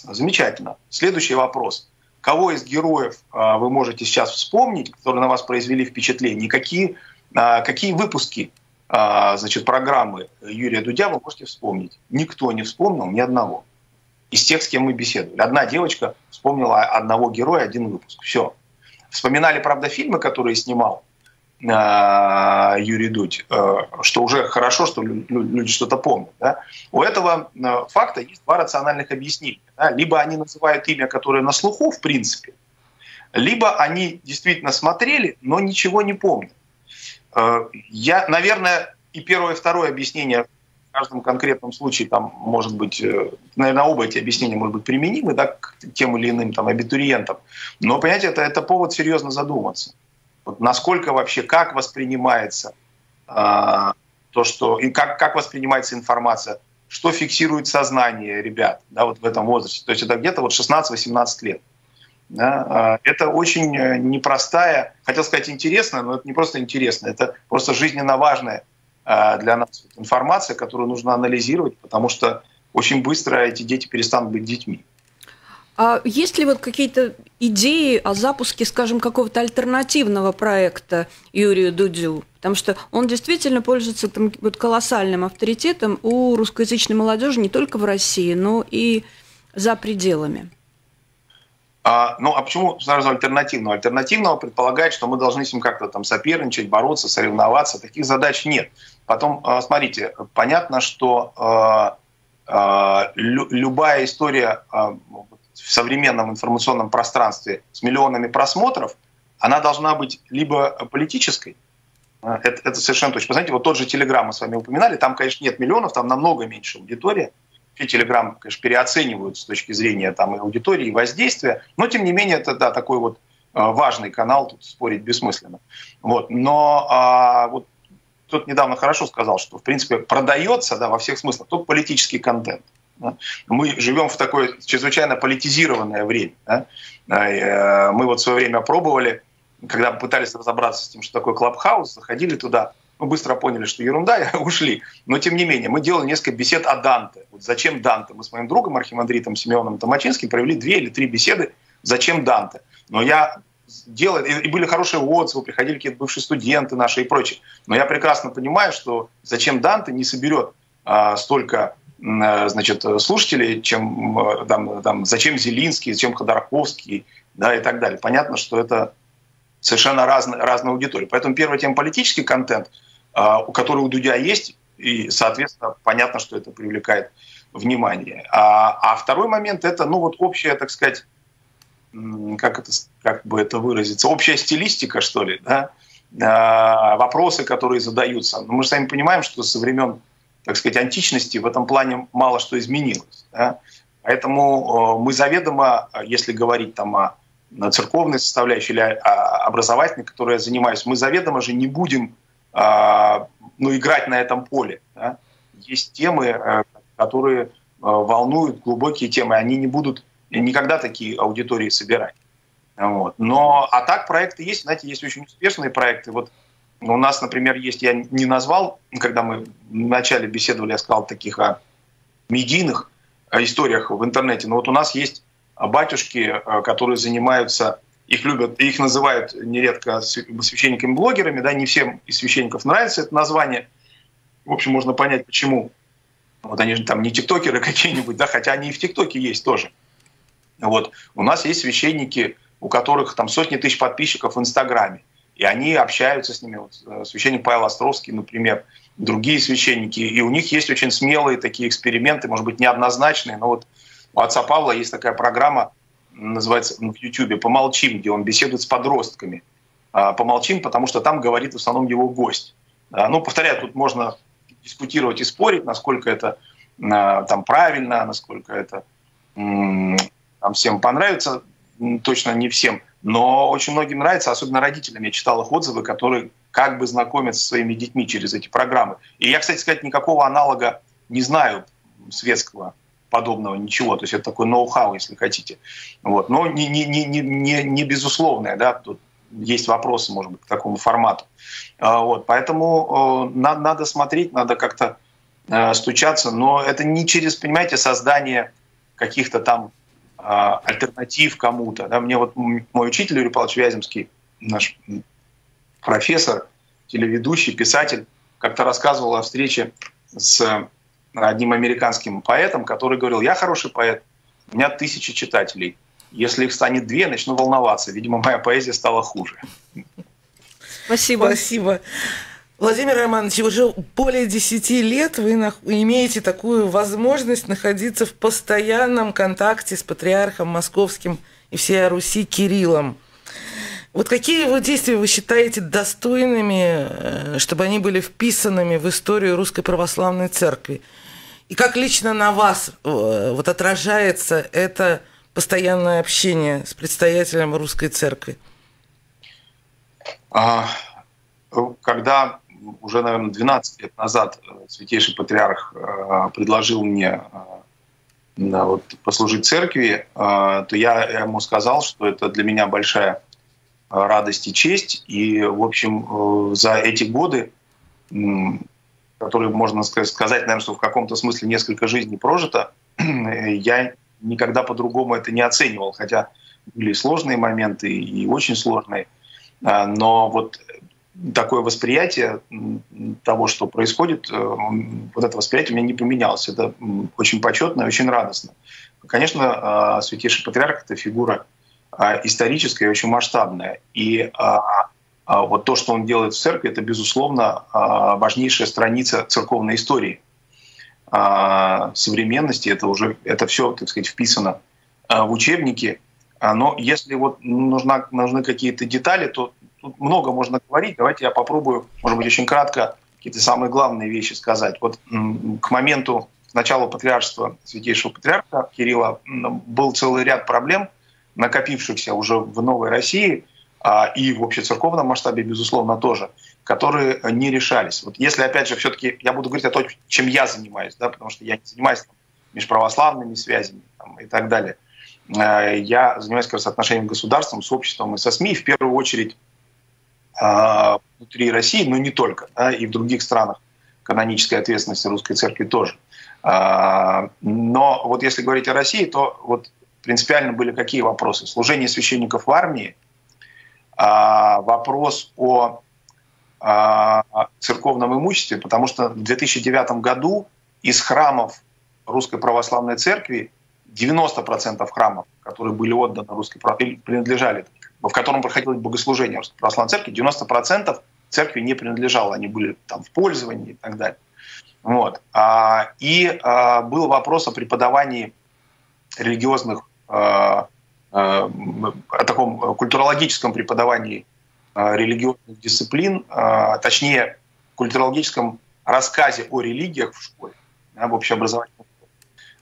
Замечательно. Следующий вопрос. Кого из героев а, вы можете сейчас вспомнить, которые на вас произвели впечатление, какие какие выпуски а, значит, программы Юрия Дудя вы можете вспомнить? Никто не вспомнил ни одного из тех, с кем мы беседовали. Одна девочка вспомнила одного героя, один выпуск. Все. Вспоминали, правда, фильмы, которые снимал а, Юрий Дудь, что уже хорошо, что люди что-то помнят. Да? У этого факта есть два рациональных объяснения. Да? Либо они называют имя, которое на слуху, в принципе, либо они действительно смотрели, но ничего не помнят. Э, я, наверное, и первое, и второе объяснение в каждом конкретном случае, там, может быть, э, наверное, оба эти объяснения могут быть применимы да, к тем или иным там, абитуриентам. Но, понимаете, это, это повод серьезно задуматься. Вот насколько вообще, как воспринимается э, то, что, и как, как воспринимается информация, что фиксирует сознание ребят да, вот в этом возрасте. То есть это где-то вот 16-18 лет. Да? А, это очень э, непростая, хотел сказать интересная, но это не просто интересная, это просто жизненно важная а, для нас информация, которую нужно анализировать, потому что очень быстро эти дети перестанут быть детьми. А есть ли вот какие-то идеи о запуске, скажем, какого-то альтернативного проекта Юрию Дудю? Потому что он действительно пользуется там, вот колоссальным авторитетом у русскоязычной молодежи не только в России, но и за пределами. А, ну, а почему сразу альтернативного? Альтернативного предполагает, что мы должны с ним как-то там соперничать, бороться, соревноваться. Таких задач нет. Потом, а, смотрите, понятно, что а, а, лю, любая история в современном информационном пространстве с миллионами просмотров, она должна быть либо политической, это, это совершенно точно. Посмотрите, вот тот же Телеграм мы с вами упоминали, там, конечно, нет миллионов, там намного меньше аудитория, и Telegram, конечно, переоценивают с точки зрения там, и аудитории, и воздействия, но, тем не менее, это да, такой вот э, важный канал, тут спорить бессмысленно. Вот. Но а, вот кто-то недавно хорошо сказал, что, в принципе, продается да, во всех смыслах только политический контент. Да. Мы живем в такое чрезвычайно политизированное время. Да. Э, мы вот в свое время пробовали, когда пытались разобраться с тем, что такое Клабхаус, заходили туда, мы быстро поняли, что ерунда, и ушли. Но тем не менее, мы делали несколько бесед о Данте. Вот зачем Данте? Мы с моим другом, архимандритом Симеоном Томачинским, провели две или три беседы «Зачем Данте?». Но я делал, и были хорошие отзывы, приходили какие-то бывшие студенты наши и прочее. Но я прекрасно понимаю, что «Зачем Данте?» не соберет а, столько значит, слушателей, чем там, там, зачем Зелинский, зачем Ходорковский, да, и так далее. Понятно, что это совершенно разная, разная аудитория. Поэтому первая тема – политический контент, у который у Дудя есть, и, соответственно, понятно, что это привлекает внимание. А, а второй момент – это, ну, вот общая, так сказать, как, это, как бы это выразиться, общая стилистика, что ли, да, а, вопросы, которые задаются. Но мы же сами понимаем, что со времен, так сказать, античности в этом плане мало что изменилось. Да? Поэтому мы заведомо, если говорить там о церковной составляющей или образовательной, которой я занимаюсь, мы заведомо же не будем а, ну, играть на этом поле. Да? Есть темы, э, которые э, волнуют, глубокие темы, они не будут никогда такие аудитории собирать. Вот. Но, а так проекты есть, знаете, есть очень успешные проекты. Вот у нас, например, есть, я не назвал, когда мы вначале беседовали, я сказал таких о медийных историях в интернете, но вот у нас есть батюшки, э, которые занимаются, их любят, их называют нередко священниками-блогерами, да, не всем из священников нравится это название. В общем, можно понять, почему. Вот они же там не тиктокеры какие-нибудь, да, хотя они и в тиктоке есть тоже. Вот. У нас есть священники, у которых там сотни тысяч подписчиков в Инстаграме. И они общаются с ними. Вот, э, священник Павел Островский, например, другие священники. И у них есть очень смелые такие эксперименты, может быть, неоднозначные. Но вот у отца Павла есть такая программа, называется в YouTube «Помолчим», где он беседует с подростками. А, «Помолчим», потому что там говорит в основном его гость. Ну, повторяю, тут можно дискутировать и спорить, насколько это а, там правильно, насколько это там всем понравится, точно не всем, но очень многим нравится, особенно родителям. Я читал их отзывы, которые как бы знакомятся со своими детьми через эти программы. И я, кстати сказать, никакого аналога не знаю светского подобного ничего. То есть это такой ноу-хау, если хотите. Вот. Но не, не, не, не, не безусловное, да, тут есть вопросы, может быть, к такому формату. А, вот. Поэтому э, надо, надо смотреть, надо как-то э, стучаться, но это не через, понимаете, создание каких-то там а, альтернатив кому-то. Да, мне вот мой учитель Юрий Павлович Вяземский, наш профессор, телеведущий, писатель, как-то рассказывал о встрече с одним американским поэтом, который говорил, я хороший поэт, у меня тысячи читателей. Если их станет две, начну волноваться. Видимо, моя поэзия стала хуже. Спасибо. Спасибо. Владимир Романович, уже более 10 лет вы имеете такую возможность находиться в постоянном контакте с патриархом московским и всей Руси Кириллом. Вот какие вы действия вы считаете достойными, э, чтобы они были вписанными в историю Русской Православной Церкви? И как лично на вас э, вот отражается это постоянное общение с предстоятелем Русской Церкви? А, когда уже, наверное, 12 лет назад э, святейший патриарх э, предложил мне вот, послужить церкви, то я ему сказал, что это для меня большая радость и честь. И, в общем, за эти годы, которые, можно сказать, наверное, что в каком-то смысле несколько жизней прожито, я никогда по-другому это не оценивал, хотя были сложные моменты и очень сложные. Но вот такое восприятие того, что происходит, э, вот это восприятие у меня не поменялось. Это очень почетно и очень радостно. Конечно, э, Святейший Патриарх – это фигура э, историческая и очень масштабная. И вот то, что он делает в церкви, это, безусловно, важнейшая страница церковной истории современности. Это уже это все, так сказать, вписано в учебники. Но если вот нужна, нужны какие-то детали, то тут много можно говорить. Давайте я попробую, может быть, очень кратко какие-то самые главные вещи сказать. Вот к моменту начала патриаршества Святейшего Патриарха Кирилла был целый ряд проблем, накопившихся уже в Новой России а, и в общецерковном масштабе, безусловно, тоже, которые не решались. Вот если, опять же, все-таки я буду говорить о том, чем я занимаюсь, да, потому что я не занимаюсь там, межправославными связями там, и так далее. Э, я занимаюсь как раз отношением государством, с обществом и со СМИ, в первую очередь а, внутри России, но не только, да, и в других странах канонической ответственности русской церкви тоже. А, но вот если говорить о России, то вот принципиально были какие вопросы? Служение священников в армии, а, вопрос о церковном имуществе, потому что в 2009 году из храмов Русской Православной Церкви 90% храмов, которые были отданы русской или принадлежали, в котором проходило богослужение Русской Православной Церкви, 90% церкви не принадлежало, они были там в пользовании и так далее. Вот. А, и а, был вопрос о преподавании религиозных, а, о таком культурологическом преподавании религиозных дисциплин, точнее, культурологическом рассказе о религиях в школе, в общеобразовательном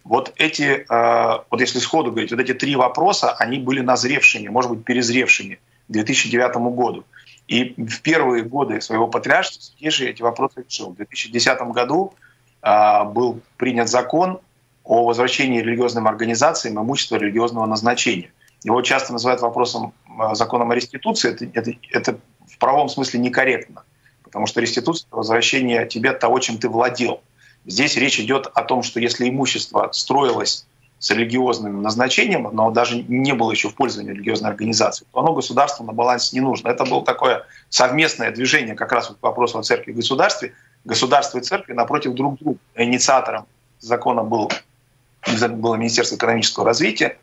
вот эти, вот если сходу говорить, вот эти три вопроса, они были назревшими, может быть, перезревшими к 2009 году. И в первые годы своего патриаршества Святейший эти вопросы решил. В 2010 году э, был принят закон о возвращении религиозным организациям имущества религиозного назначения. Его часто называют вопросом а, законом о реституции. Это, это, это в правом смысле некорректно, потому что реституция – возвращение тебе того, чем ты владел. Здесь речь идет о том, что если имущество строилось с религиозным назначением, но даже не было еще в пользовании религиозной организации, то оно государству на балансе не нужно. Это было такое совместное движение как раз вот к вопросу о церкви и государстве. Государство и церкви напротив друг друга. Инициатором закона был, было Министерство экономического развития.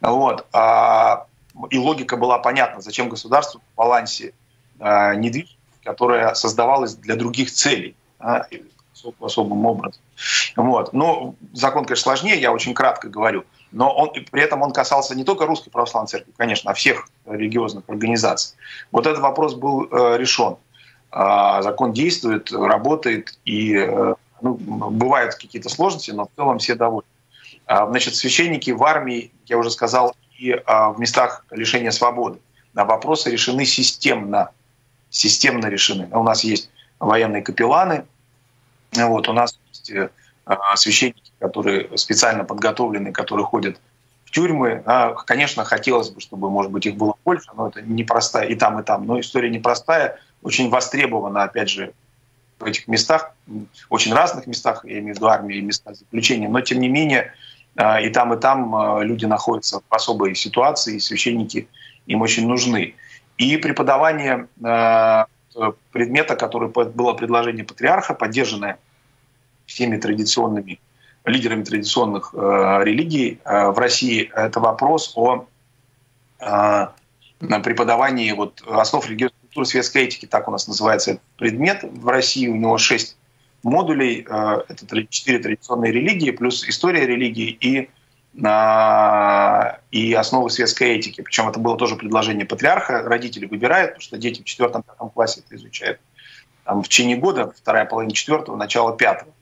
Вот. А, и логика была понятна, зачем государству в балансе а, недвижимости, которая создавалась для других целей особым образом. Вот. Но закон, конечно, сложнее, я очень кратко говорю. Но он, при этом он касался не только Русской Православной Церкви, конечно, а всех религиозных организаций. Вот этот вопрос был э, решен. Э, закон действует, работает, и э, ну, бывают какие-то сложности, но в целом все довольны. Э, значит, священники в армии, я уже сказал, и э, в местах лишения свободы. На вопросы решены системно. Системно решены. У нас есть военные капелланы, вот, у нас есть э, священники, которые специально подготовлены, которые ходят в тюрьмы. А, конечно, хотелось бы, чтобы, может быть, их было больше, но это непростая и там, и там. Но история непростая, очень востребована, опять же, в этих местах, очень разных местах, я имею в виду армии и места заключения, но тем не менее а, и там, и там а, люди находятся в особой ситуации, и священники им очень нужны. И преподавание Э, предмета, который было предложение патриарха, поддержанное всеми традиционными лидерами традиционных э, религий э, в России, это вопрос о э, преподавании вот, основ религиозной культуры светской этики, так у нас называется этот предмет. В России у него шесть модулей, э, это четыре традиционные религии, плюс история религии и и основы светской этики. Причем это было тоже предложение патриарха. Родители выбирают, потому что дети в четвертом-пятом классе это изучают. Там, в течение года, вторая половина четвертого, начало пятого.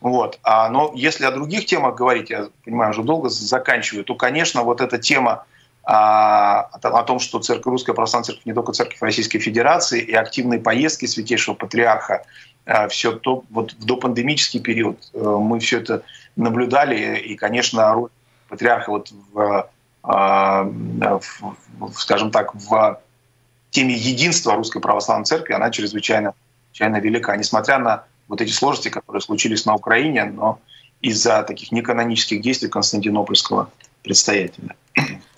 Вот. А, но если о других темах говорить, я понимаю, уже долго заканчиваю, то, конечно, вот эта тема а, о том, что церковь, русская православная церковь не только церковь Российской Федерации и активные поездки святейшего патриарха, а, все то, вот в допандемический период э, мы все это наблюдали, и, конечно, роль патриарха вот в, а, в, скажем так, в теме единства Русской Православной Церкви, она чрезвычайно, чрезвычайно велика, несмотря на вот эти сложности, которые случились на Украине, но из-за таких неканонических действий Константинопольского предстоятеля.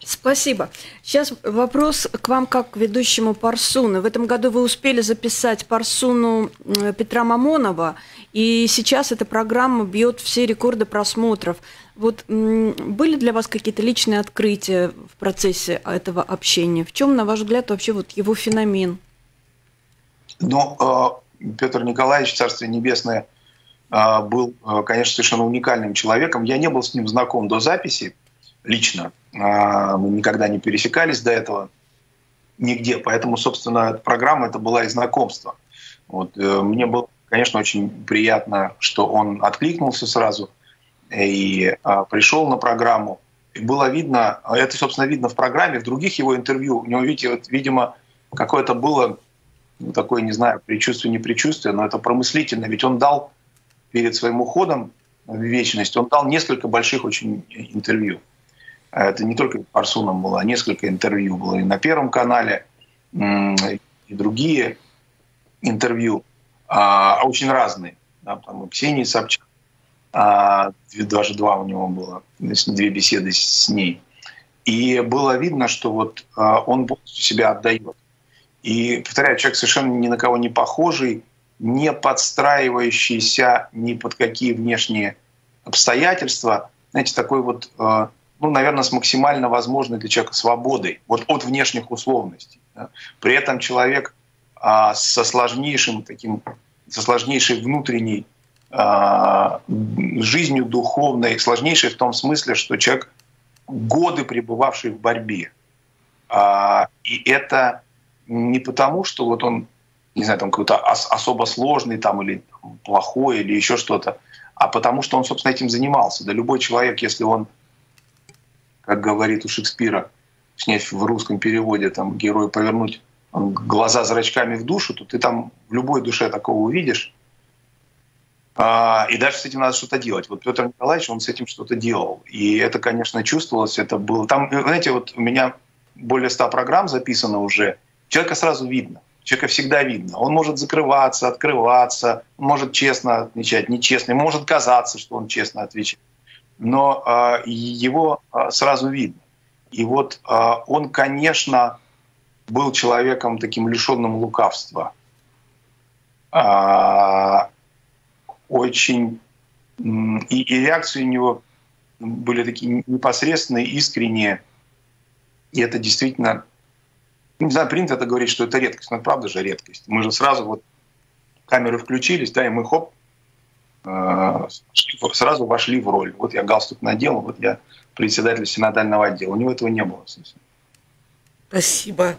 Спасибо. Сейчас вопрос к вам как к ведущему Парсуны. В этом году вы успели записать Парсуну Петра Мамонова, и сейчас эта программа бьет все рекорды просмотров. Вот были для вас какие-то личные открытия в процессе этого общения? В чем, на ваш взгляд, вообще вот его феномен? Ну, э, Петр Николаевич, Царствие Небесное, э, был, э, конечно, совершенно уникальным человеком. Я не был с ним знаком до записи лично. Мы никогда не пересекались до этого нигде. Поэтому, собственно, программа это была и знакомство. Вот. Мне было, конечно, очень приятно, что он откликнулся сразу – и а, пришел на программу. И было видно, это, собственно, видно в программе, в других его интервью. У него, видите, вот, видимо, какое-то было ну, такое, не знаю, предчувствие, не предчувствие, но это промыслительно. Ведь он дал перед своим уходом в вечность, он дал несколько больших очень интервью. Это не только Парсуном было, а несколько интервью было и на Первом канале, и другие интервью, а, очень разные. Там и Ксении Собчак, а, даже два у него было, две беседы с ней. И было видно, что вот а, он полностью себя отдает. И, повторяю, человек совершенно ни на кого не похожий, не подстраивающийся ни под какие внешние обстоятельства. Знаете, такой вот ну, наверное, с максимально возможной для человека свободой, вот от внешних условностей. Да. При этом человек а, со сложнейшим таким, со сложнейшей внутренней а, жизнью духовной, сложнейшей в том смысле, что человек годы пребывавший в борьбе. А, и это не потому, что вот он, не знаю, там какой-то ос- особо сложный там или плохой или еще что-то, а потому что он, собственно, этим занимался. Да любой человек, если он, как говорит у Шекспира, снять в русском переводе, там, герой повернуть глаза зрачками в душу, то ты там в любой душе такого увидишь. А, и дальше с этим надо что-то делать. Вот Петр Николаевич, он с этим что-то делал. И это, конечно, чувствовалось. Это было... Там, знаете, вот у меня более ста программ записано уже. Человека сразу видно. Человека всегда видно. Он может закрываться, открываться, может честно отвечать, нечестно, может казаться, что он честно отвечает. Но э, его э, сразу видно. И вот э, он, конечно, был человеком таким лишенным лукавства. Очень... И, реакции у него были такие непосредственные, искренние. И это действительно не знаю, принято это говорить, что это редкость, но правда же редкость. Мы же сразу вот камеры включились, да, и мы хоп, сразу вошли в роль. Вот я галстук надел, вот я председатель синодального отдела. У него этого не было. Спасибо.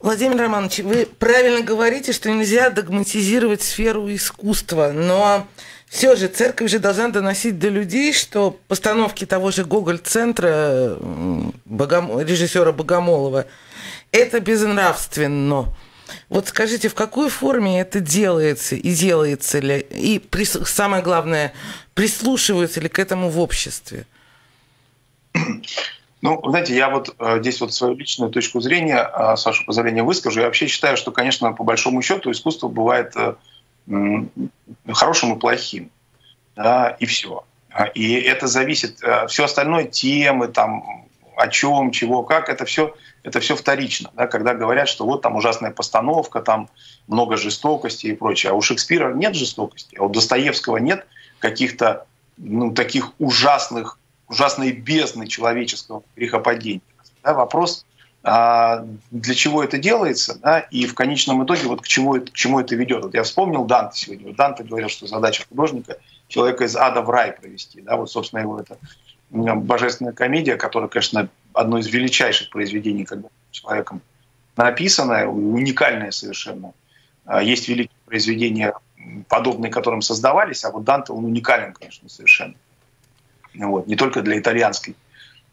Владимир Романович, вы правильно говорите, что нельзя догматизировать сферу искусства, но все же церковь же должна доносить до людей, что постановки того же Гоголь-центра Богом... режиссера Богомолова это безнравственно. Вот скажите, в какой форме это делается и делается ли? И прис... самое главное, прислушиваются ли к этому в обществе? Ну, знаете, я вот э, здесь вот свою личную точку зрения, э, с вашего позволения, выскажу. Я вообще считаю, что, конечно, по большому счету искусство бывает э, хорошим и плохим. Да, и все. И это зависит, э, все остальное, темы, там, о чем, чего, как, это все, это все вторично. Да, когда говорят, что вот там ужасная постановка, там много жестокости и прочее. А у Шекспира нет жестокости, а у Достоевского нет каких-то ну, таких ужасных, ужасной бездны человеческого грехопадения. Да, вопрос, а, для чего это делается, да, и в конечном итоге вот к чему, к чему это ведет. Вот я вспомнил Данте сегодня. Вот Данте говорил, что задача художника человека из ада в рай провести. Да, вот, собственно, его это божественная комедия, которая, конечно, одно из величайших произведений, когда человеком написанное, уникальное совершенно. А, есть великие произведения, подобные которым создавались, а вот Данте, он уникален, конечно, совершенно. Вот. Не только для итальянской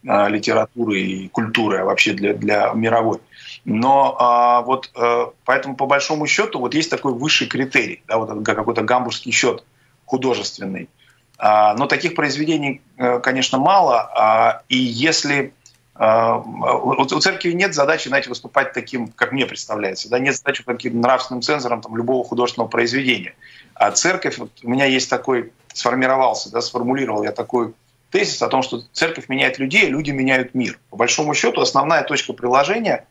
а, литературы и культуры, а вообще для, для мировой. Но а, вот а, поэтому по большому счету вот есть такой высший критерий, да, вот какой-то гамбургский счет художественный – а, но таких произведений, э, конечно, мало. А, и если у церкви нет задачи, знаете, выступать таким, как мне представляется, да, нет задачи таким нравственным цензором там, любого художественного произведения. А церковь, вот у меня есть такой, сформировался, да, сформулировал я такой тезис о том, что церковь меняет людей, люди меняют мир. По большому счету, основная точка приложения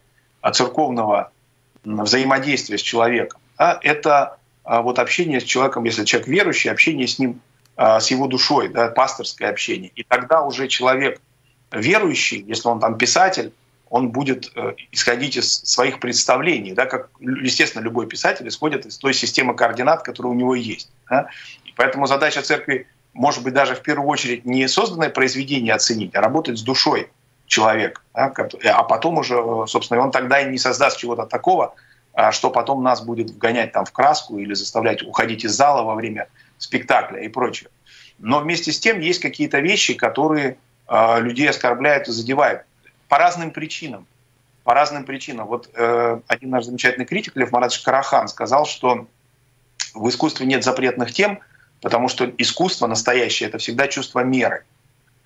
церковного взаимодействия с человеком, да, это вот общение с человеком, если человек верующий, общение с ним а, с его душой, да, пасторское общение. И тогда уже человек верующий, если он там писатель, он будет э, исходить из своих представлений, да, как, естественно, любой писатель исходит из той системы координат, которая у него есть. Да. И поэтому задача церкви, может быть, даже в первую очередь не созданное произведение оценить, а работать с душой человека. Да, а потом уже, э, собственно, он тогда и не создаст чего-то такого, а, что потом нас будет вгонять там в краску или заставлять уходить из зала во время спектакля и прочее. Но вместе с тем есть какие-то вещи, которые э, людей оскорбляют и задевают по разным причинам. По разным причинам. Вот э, один наш замечательный критик Лев Маратович Карахан сказал, что в искусстве нет запретных тем, потому что искусство настоящее – это всегда чувство меры.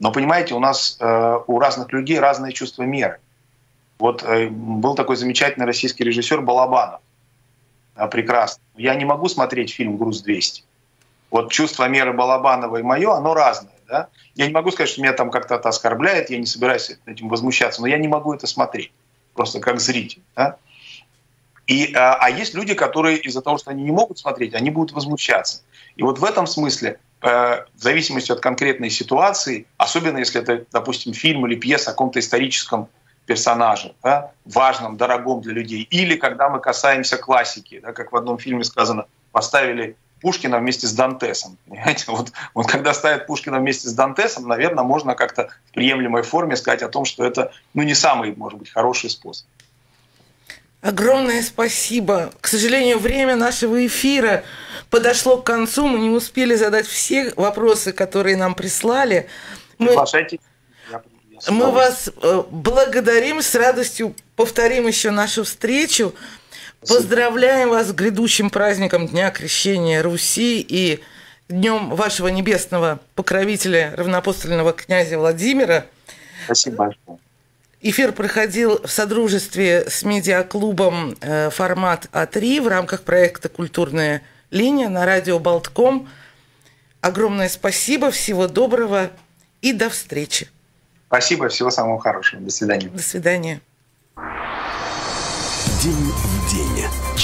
Но понимаете, у нас э, у разных людей разные чувства меры. Вот э, был такой замечательный российский режиссер Балабанов, э, прекрасный. Я не могу смотреть фильм «Груз-200». Вот чувство меры Балабанова и мое, оно разное. Да? Я не могу сказать, что меня там как-то это оскорбляет, я не собираюсь этим возмущаться, но я не могу это смотреть, просто как зритель. Да? И, а, а есть люди, которые из-за того, что они не могут смотреть, они будут возмущаться. И вот в этом смысле в зависимости от конкретной ситуации, особенно если это, допустим, фильм или пьеса о каком-то историческом персонаже, да, важном, дорогом для людей, или когда мы касаемся классики, да, как в одном фильме сказано, поставили Пушкина вместе с Дантесом. Понимаете? Вот, вот когда ставят Пушкина вместе с Дантесом, наверное, можно как-то в приемлемой форме сказать о том, что это ну, не самый, может быть, хороший способ. Огромное спасибо. К сожалению, время нашего эфира подошло к концу. Мы не успели задать все вопросы, которые нам прислали. Мы... Приглашайте. Мы вас э, благодарим, с радостью повторим еще нашу встречу. Поздравляем вас с грядущим праздником Дня Крещения Руси и Днем вашего небесного покровителя, равнопостольного князя Владимира. Спасибо большое. Эфир проходил в содружестве с медиаклубом э, «Формат А3» в рамках проекта «Культурная линия» на радио «Болтком». Огромное спасибо, всего доброго и до встречи. Спасибо, всего самого хорошего. До свидания. До свидания.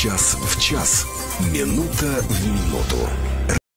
Час в час, минута в минуту.